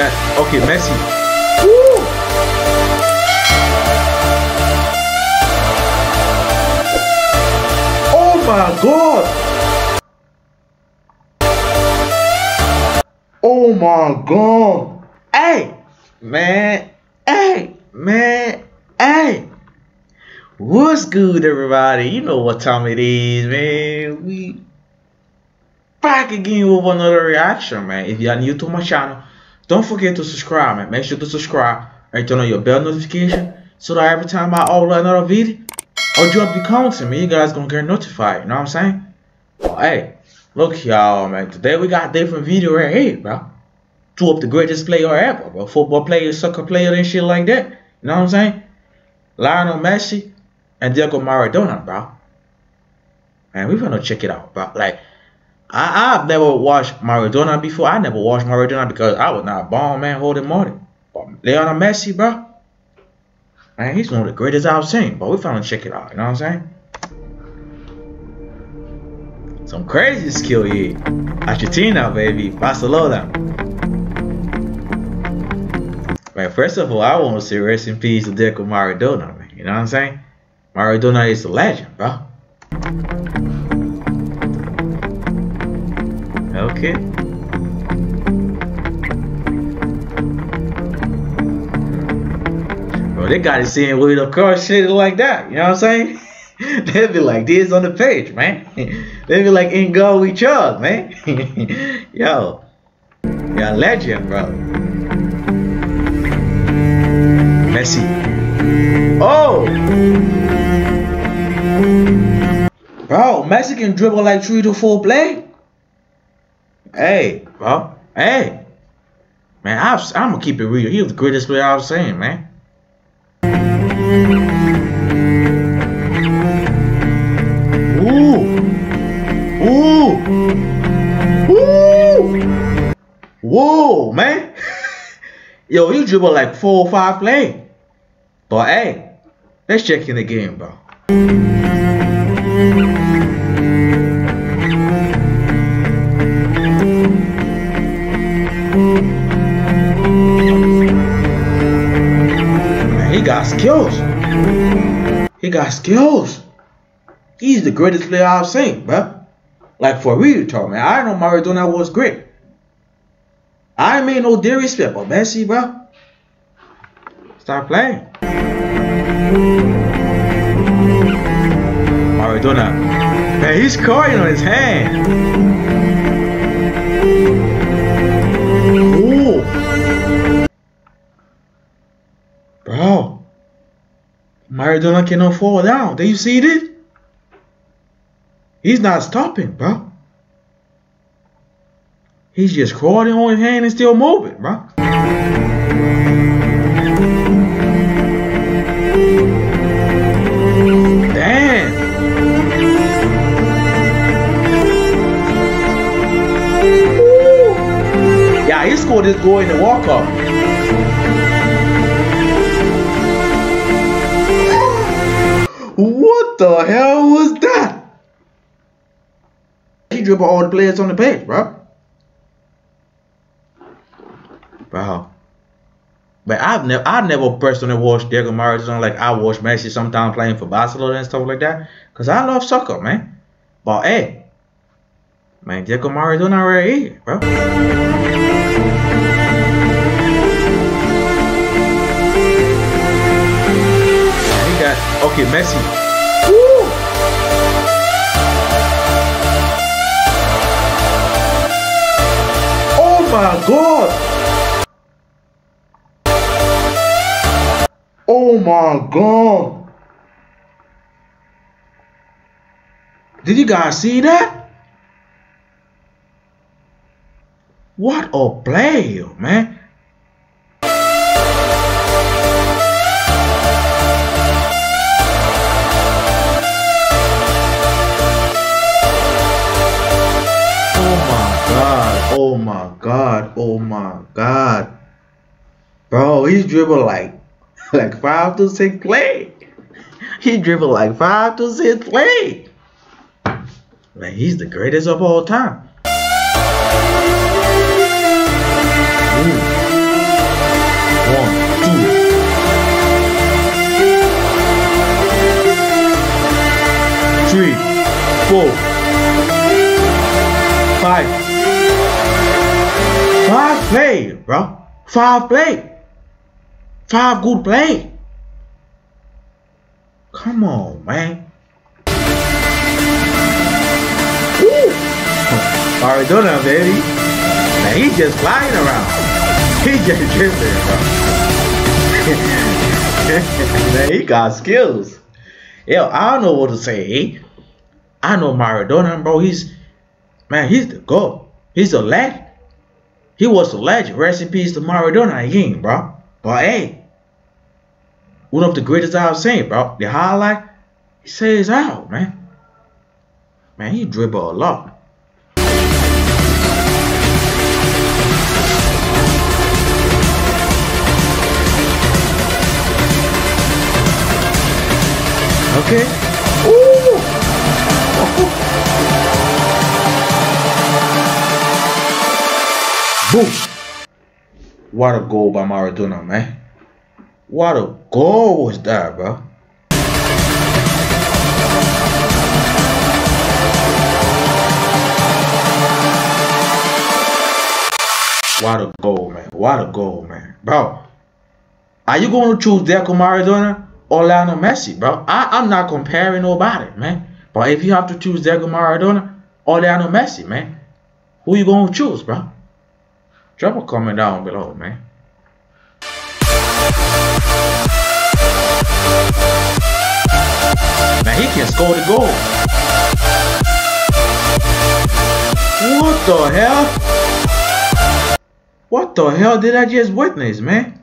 Okay, Messi. Woo! Oh my god! Oh my god! Hey! Man! Hey! Man! Hey! What's good, everybody? You know what time it is, man. We back again with another reaction, man. If you are new to my channel, don't forget to subscribe, man. Make sure to subscribe and turn on your bell notification so that every time I upload another video or drop the content, man, you guys gonna get notified. You know what I'm saying? Well, hey, look, y'all, man. Today we got different video right here, bro. Two of the greatest player ever, bro. Football player, soccer player, and shit like that. You know what I'm saying? Lionel Messi and Diego Maradona, bro. Man, we're gonna check it out, bro. Like, I, I've never watched Maradona before. I never watched Maradona because I was not born, man, holding money. But Lionel Messi, bro. Man, he's one of the greatest I've seen. But we finna check it out, you know what I'm saying? Some crazy skill here. Argentina, baby. Barcelona. Man, first of all, I want to say rest in peace to Diego Maradona, man. You know what I'm saying? Maradona is a legend, bro. Okay. Bro, they got it saying with a car shit like that. You know what I'm saying? They'd be like this on the page, man. They'd be like in go with Chuck, man. Yo. You're a legend, bro. Messi. Oh! Bro, Messi can dribble like three to four play. Hey, bro. Hey. Man, i am going to keep it real. He was the greatest player I've seen, man. Ooh. Ooh. Ooh. Whoa, man. Yo, you dribble like four or five play. But hey, let's check in the game, bro. He got skills. He got skills. He's the greatest player I've seen, bro. Like for real talk, man. I know Maradona was great. I mean no disrespect, but Messi, bro. Stop playing. Maradona. Man, he's crying on his hand. Maradona cannot fall down. Do you see this? He's not stopping, bro. He's just crawling on his hand and still moving, bro. Damn. Yeah, he scored this goal in the World Cup. The hell was that? He dribbled all the players on the page, bro. Bro. But I've never I've never personally watched Diego Maradona like I watch Messi sometimes playing for Barcelona and stuff like that. Cause I love soccer, man. But hey, man, Diego Maradona right here, bro. Okay, Messi. My god! Oh my god! Did you guys see that? What a play, man! Dribble like like five to six play. He dribbled like five to six play. Like he's the greatest of all time. three, four, five. Five play, bro. Five play. Five good play. Come on, man. Woo! Maradona, baby. Man, he's just flying around. He just dribbling, man, he got skills. Yo, I don't know what to say. I know Maradona, bro. He's man, he's the GOAT. He's a legend. He was a legend. Peace to Maradona again, bro. But hey, one of the greatest I've seen, bro. The highlight, he says out, man. Man, he dribble a lot. Okay. Ooh. Boom. What a goal by Maradona, man. What a goal was that, bro. What a goal, man. What a goal, man. Bro, are you going to choose Diego Maradona or Lionel Messi, bro? I, I'm not comparing nobody, man. But if you have to choose Diego Maradona or Lionel Messi, man, who you going to choose, bro? Drop a comment down below, man. Man, he can score the goal. What the hell? What the hell did I just witness, man?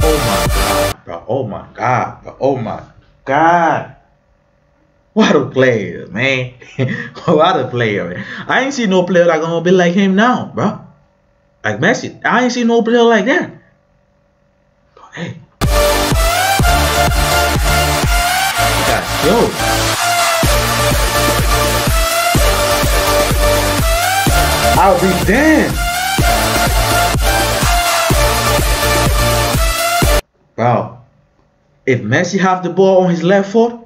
Oh my god, bro. Oh my god, bro. Oh my god. What a player, man. what a player, man. I ain't see no player that gonna be like him now, bro. Like Messi. I ain't seen no player like that. But hey. Got killed. I'll be damned. Bro, if Messi have the ball on his left foot,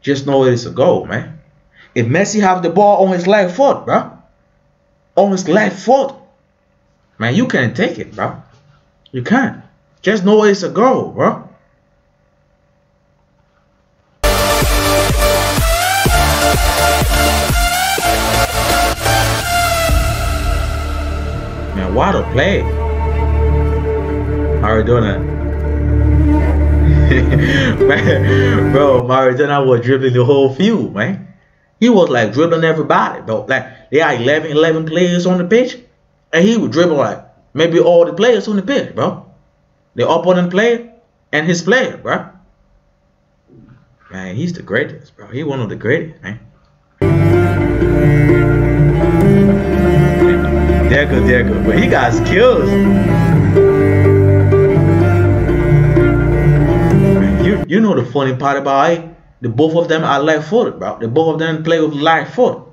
just know it's a goal, man. If Messi have the ball on his left foot, bro, on his left foot, man, you can't take it, bro. You can't. Just know it's a goal, bro. Man, what a play. Maradona. bro, Maradona was dribbling the whole field, man. He was like dribbling everybody, bro. Like, they had 11, 11 players on the pitch. And he would dribble like maybe all the players on the pitch, bro. The opponent player and his player, bro. Man, he's the greatest, bro. He one of the greatest, man. Good, there good. But he got skills. Man, you you know the funny part about it? The both of them are left footed, bro. The both of them play with left foot.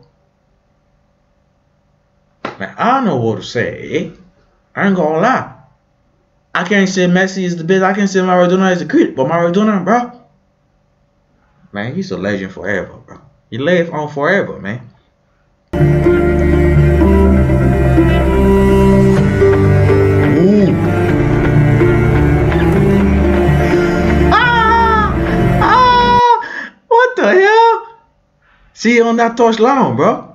Man, I know what to say. I ain't gonna lie. I can't say Messi is the best. I can't say Maradona is the great. But Maradona, bro. Man, he's a legend forever, bro. He live on forever, man. Ooh. Ah! Ah! What the hell? See on that touch long, bro.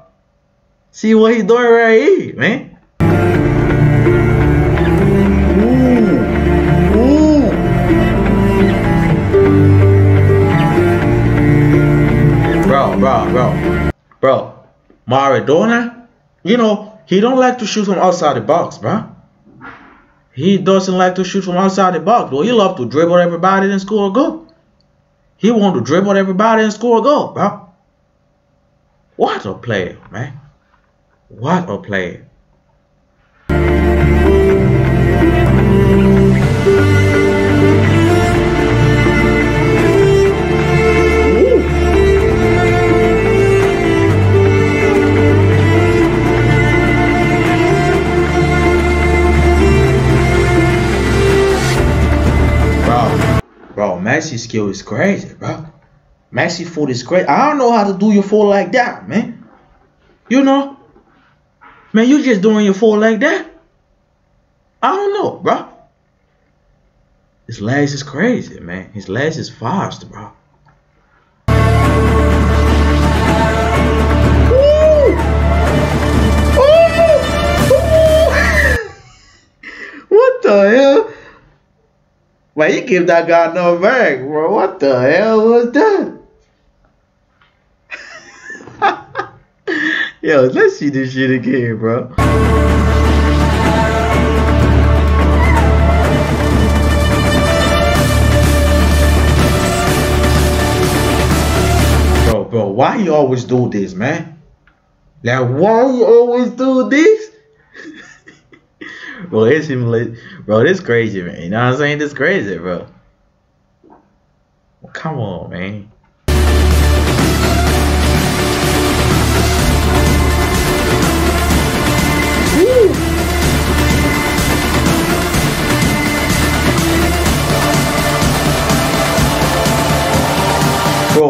See what he doing right here, man. Bro, bro, bro. Bro, Maradona, you know, he don't like to shoot from outside the box, bro. He doesn't like to shoot from outside the box, bro. He love to dribble everybody and score a goal. He want to dribble everybody and score a goal, bro. What a player, man. What a play! Bro, skill is crazy, bro. Messi foot is great. I don't know how to do your foot like that, man. You know? Man, you just doing your foot like that? I don't know, bro. His legs is crazy, man. His legs is fast, bro. what the hell? Man, you give that guy no back, bro. What the hell was that? Yo, let's see this shit again, bro. Bro, bro, why you always do this, man? Like, why you always do this? bro, it's bro, this crazy, man. You know what I'm saying? This crazy, bro. Come on, man.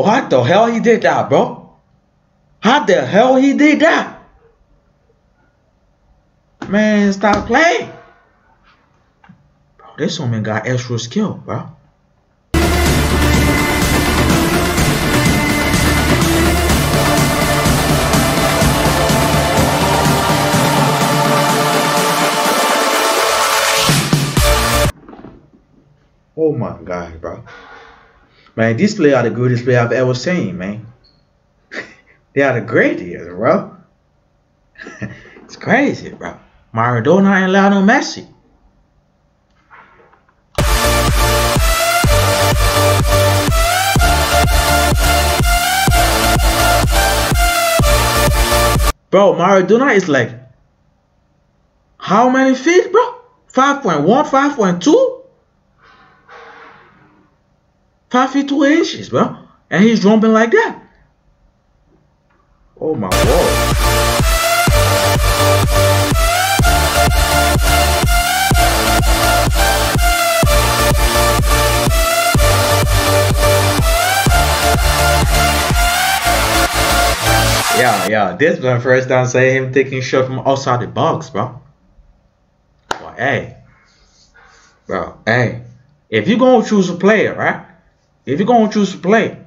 How the hell he did that, bro? How the hell he did that? Man, stop playing. Bro, this woman got extra skill, bro. Oh my god, bro. Man, these players are the greatest player I've ever seen, man. they are the greatest, bro. it's crazy, bro. Maradona and Lionel Messi. Bro, Maradona is like, how many feet, bro? 5.1, 5.2? Five feet two inches, bro. And he's jumping like that. Oh my god. Yeah, yeah. This is my first time seeing him taking shot from outside the box, bro. Well, hey. Bro, hey. If you're gonna choose a player, right? If you're gonna choose to play,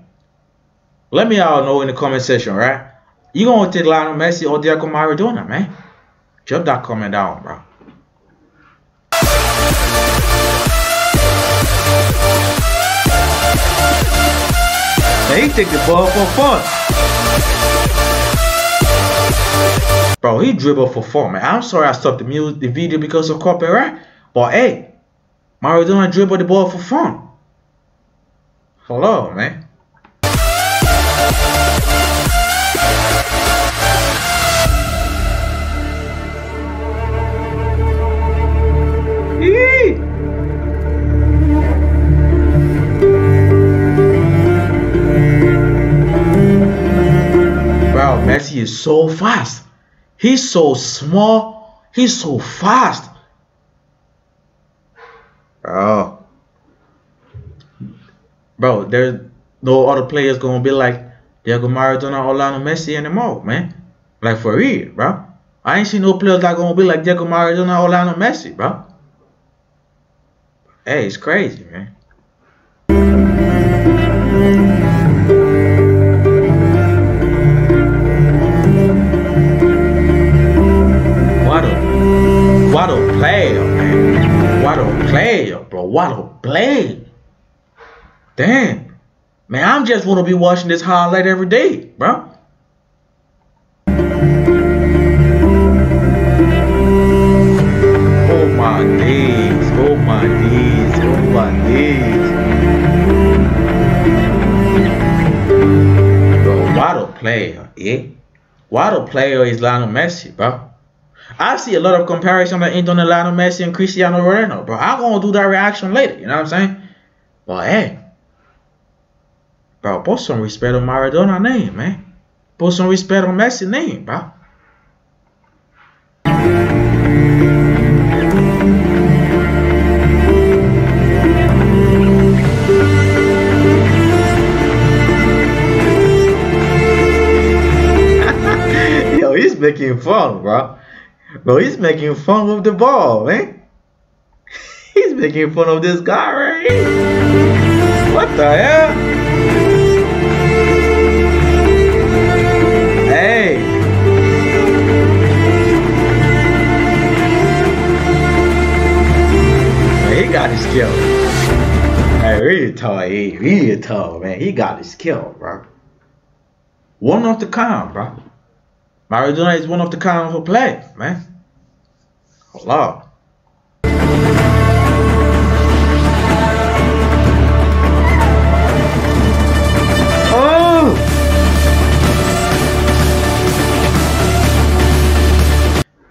let me all know in the comment section, right? You gonna take Lionel Messi or Diego Maradona, man? Drop that comment down, bro. he take the ball for fun. Bro, he dribble for fun, man. I'm sorry I stopped the music, the video because of copyright. But hey, Maradona dribble the ball for fun. Hello, man. Bro, Messi is so fast. He's so small. He's so fast. Bro bro, there's no other players gonna be like Diego Maradona or Lionel Messi anymore, man. Like for real, bro. I ain't seen no players that gonna be like Diego Maradona or Lionel Messi, bro. Hey, it's crazy, man. What a what a player, man. What a player, bro. What a player. Damn. Man, I'm just want to be watching this highlight every day, bro. Oh my days. Oh my days. Oh my days. Bro, what a player, yeah? What a player is Lionel Messi, bro. I see a lot of comparison between Lionel Messi and Cristiano Ronaldo, bro. I'm gonna do that reaction later, you know what I'm saying? But hey, Bro, put some respect on Maradona name, man. Put some respect on Messi name, bro. Yo, he's making fun, bro. Bro, he's making fun of the ball, man. he's making fun of this guy right. What the hell? He really tough, man. He got his kill, bro. One of the kind, bro. Maradona is one of the kind a play, man. On. Oh!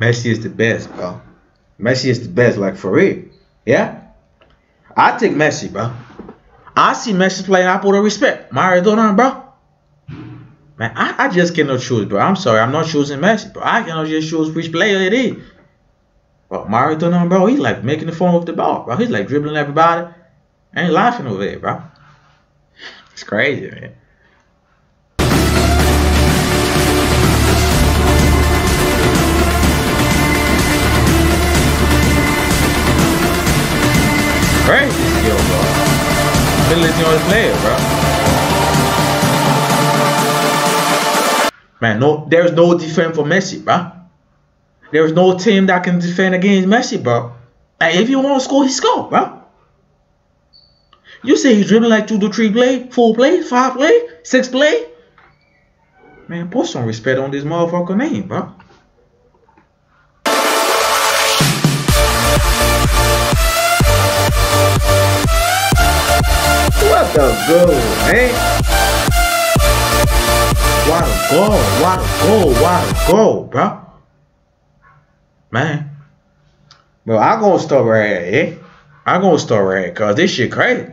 Messi is the best, bro. Messi is the best, like for real. Yeah? I take Messi, bro. I see Messi playing, I put a respect. Maradona, bro. Man, I, I just cannot choose, bro. I'm sorry, I'm not choosing Messi, bro. I cannot just choose which player it is. But Maradona, bro, he's like making the fun of the ball, bro. He's like dribbling everybody and laughing over it, bro. It's crazy, man. Crazy skill, bro. Bro. Man, no, there's no defense for Messi, bro. There's no team that can defend against Messi, bro. And if you want to score, he score, bro. You say he's dribbling like two to three play, four play, five play, six play. Man, put some respect on this motherfucker name, bro. The goal, man? Goal, what a goal, what a goal, bro. Man. Bro, I'm gonna start right here, eh? I'm gonna start right here, cause this shit crazy.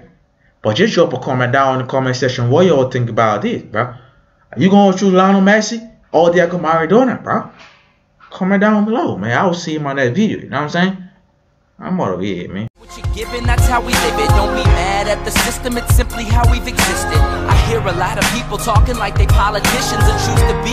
But just drop a comment down in the comment section what y'all think about this, bro. You gonna choose Lionel Messi or Diego Maradona, bro? Comment down below, man. I will see you in my next video. You know what I'm saying? I'm out of here, man. What you're given, that's how we live it. Don't be mad at the system, it's simply how we've existed. I hear a lot of people talking like they politicians and choose to be.